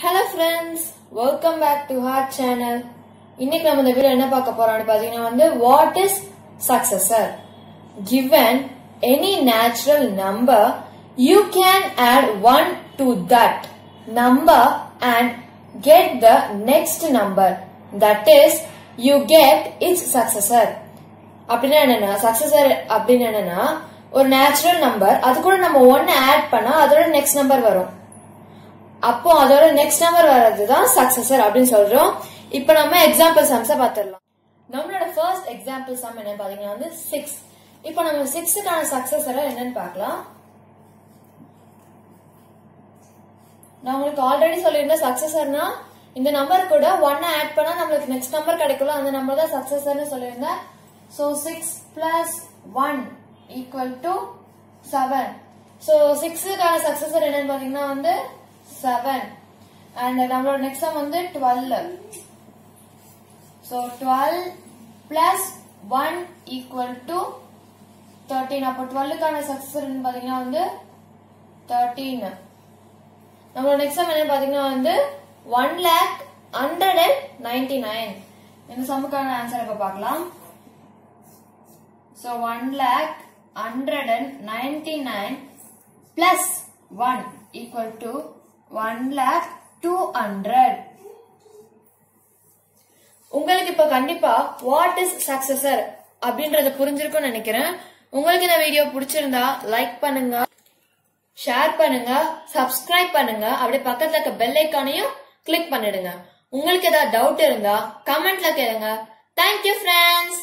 Hello friends welcome back to heart channel இன்னைக்கு நம்ம இந்த வீடியோ என்ன பார்க்க போறோம்னு பாத்தீங்கன்னா வந்து what is successor given any natural number you can add one to that number and get the next number that is you get its successor அப்படின்னா என்னன்னா சக்சஸர் அப்படின்னு என்னன்னா ஒரு நேச்சுரல் நம்பர் அது கூட நம்ம ஒன்னு ஆட் பண்ணா அதோட நெக்ஸ்ட் நம்பர் வரும். அப்போ அதோட நெக்ஸ்ட் நம்பர் வர்றது தான் சக்சஸர் அப்படின்னு சொல்றோம். இப்போ நம்ம எக்ஸாம்பிள் சம்ஸ பார்த்துடலாம். நம்மளோட ஃபர்ஸ்ட் எக்ஸாம்பிள் சம் என்ன பாத்தீங்கன்னா வந்து சிக்ஸ் இப்போ நம்ம சிக்ஸுக்கான சக்சஸரை என்னன்னு பார்க்கலாம். நான் உங்களுக்கு ஆல்ரெடி சொல்லியிருந்தேன் சக்சஸர்னா இந்த நம்பர் கூட ஒன் ஆட் பண்ணா நம்மளுக்கு நெக்ஸ்ட் நம்பர் கிடைக்கல அந்த நம்பர் தான் சக்சஸர்னு சொல்லியிருந்தேன். So six plus one equal to seven so சிக்ஸுக்கான successor என்னன்னு பாத்தீங்கன்னா வந்து செவன் அண்ட் நம்மளோட நெக்ஸ்ட் சம் வந்து twelve so twelve plus one equal to thirteen அப்போ டுவெல்லுக்கான சக்சஸ் பாத்தீங்கன்னா வந்து தேர்ட்டீன் நம்மளோட நெக்ஸ்ட் சம் என்ன பாத்தீங்கன்னா வந்து one lakh hundred and ninety nine இந்த சம்முக்கான ஆன்சர் இப்ப பார்க்கலாம். So one lakh hundred and ninety nine plus one equal to one lakh two hundred உங்களுக்கு இப்ப கண்டிப்பா வாட் இஸ் சக்சஸர் அப்படின்றத புரிஞ்சிருக்கும்னு நினைக்கிறேன். உங்களுக்கு இந்த வீடியோ பிடிச்சிருந்தா லைக் பண்ணுங்க ஷேர் பண்ணுங்க சப்ஸ்கிரைப் பண்ணுங்க. அப்படியே பக்கத்துல இருக்க பெல் ஐக்கானையும் கிளிக் பண்ணிடுங்க. உங்களுக்கு ஏதாவது டவுட் இருந்தா கமெண்ட்ல கேளுங்க. Thank you friends